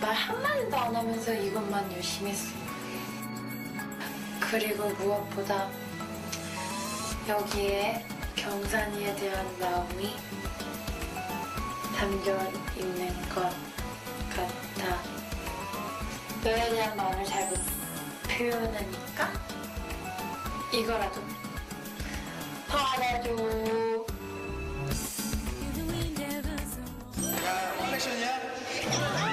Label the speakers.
Speaker 1: 말 한마디도 안 하면서 이것만 열심히 했어. 그리고 무엇보다 여기에 경산이에 대한 마음이 담겨 있는 것 같아. 너에 대한 마음을 잘 못 표현하니까 이거라도 받아줘.
Speaker 2: 야, 컬렉션이야?